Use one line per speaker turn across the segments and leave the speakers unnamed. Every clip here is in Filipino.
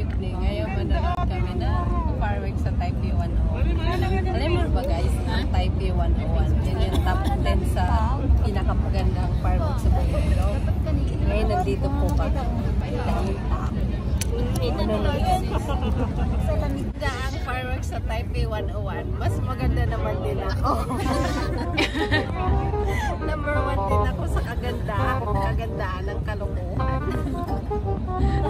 evening. Ngayon manonood kami ng fireworks sa Taipei 101. Alam mo ba guys, ang Taipei 101, yan yung top 10 sa pinakamagandang fireworks sa buong mundo. Ngayon nandito po kami. Dahil manonood lamig na ang fireworks sa Taipei 101, mas maganda naman din ako. Number one din ako sa kagandahan, kagandahan ng kalokohan.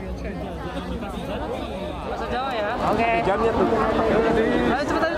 Bahasa Jawa ya?
Oke. Jamnya tuh.
Ayo cepetan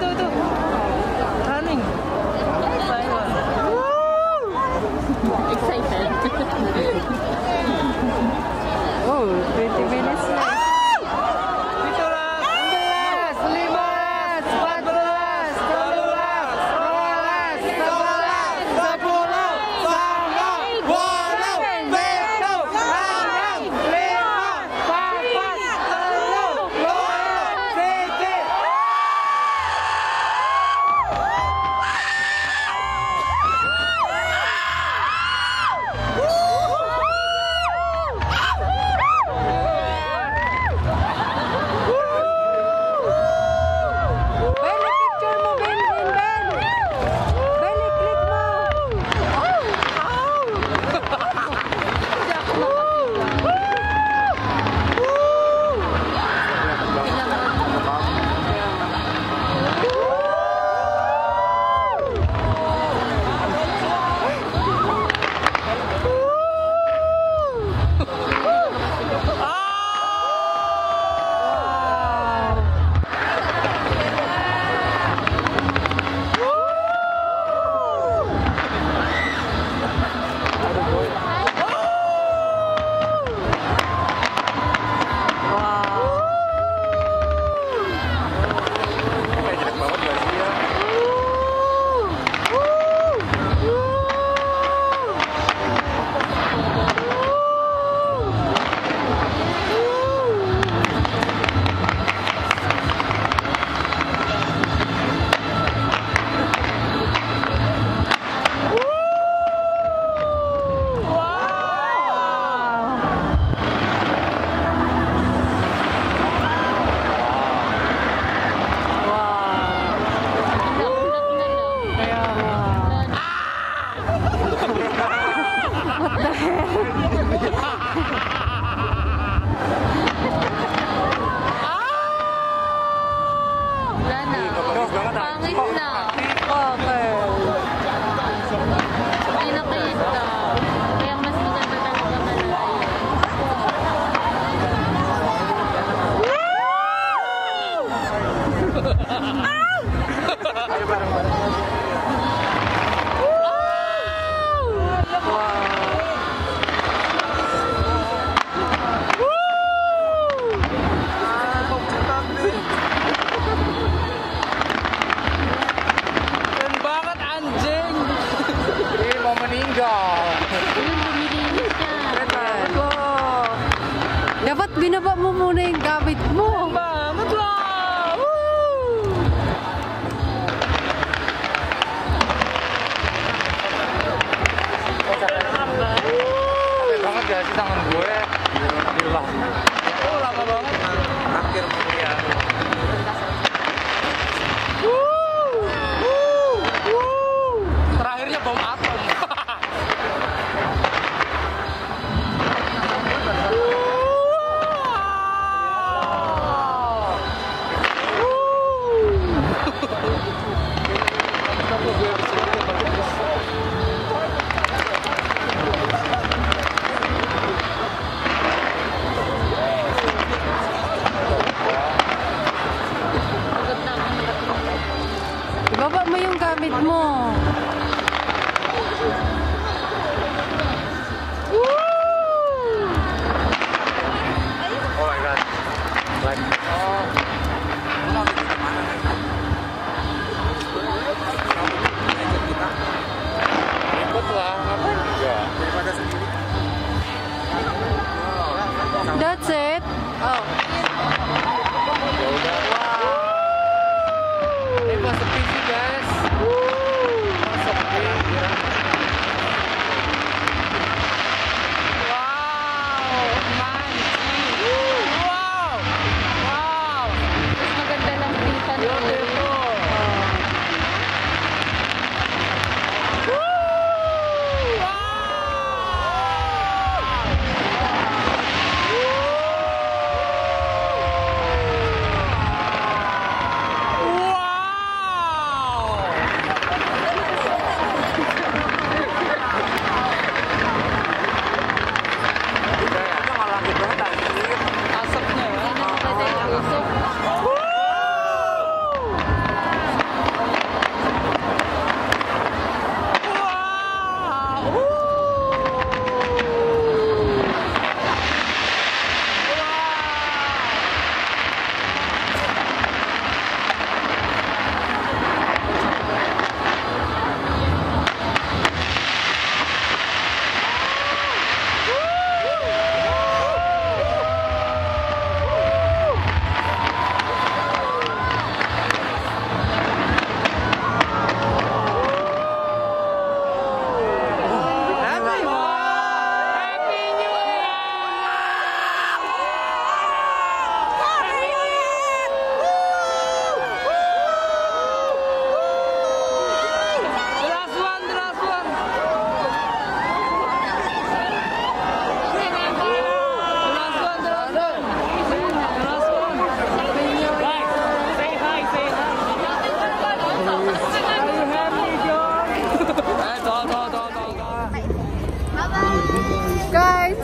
binaba mo muna yung gamit mo. Capek banget gak sih tangan gue? Gila.
Oh, lama banget.
Akhir.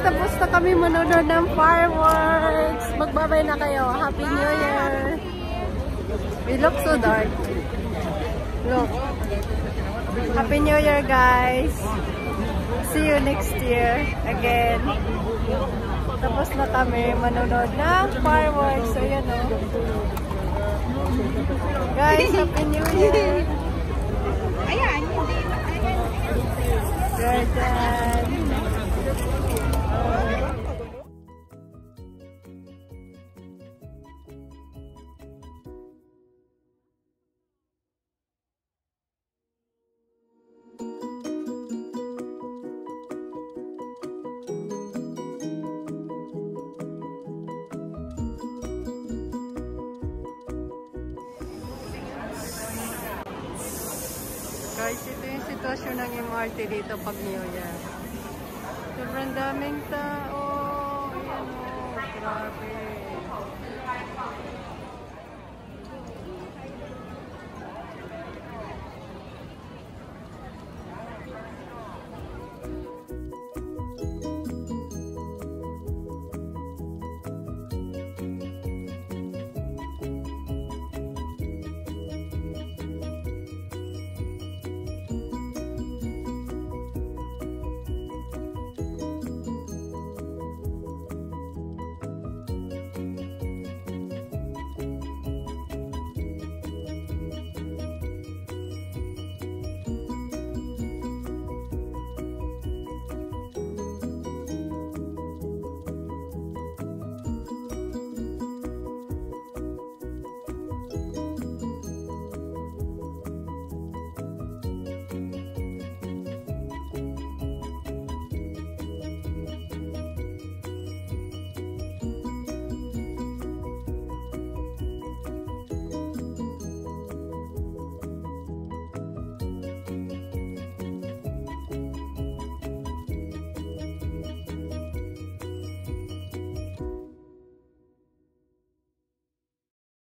Tapos na kami manonood ng fireworks. Magbabay na kayo. Happy New Year. We look so dark. Look. Happy New Year, guys. See you next year again. Tapos na kami manonood ng fireworks. So, yan o. Guys, Happy New Year. Ayan. Jordan. Guys, ito yung sitwasyon ng MRT dito pag New Year. Sobrang daming tao. Ayan o. Grabe.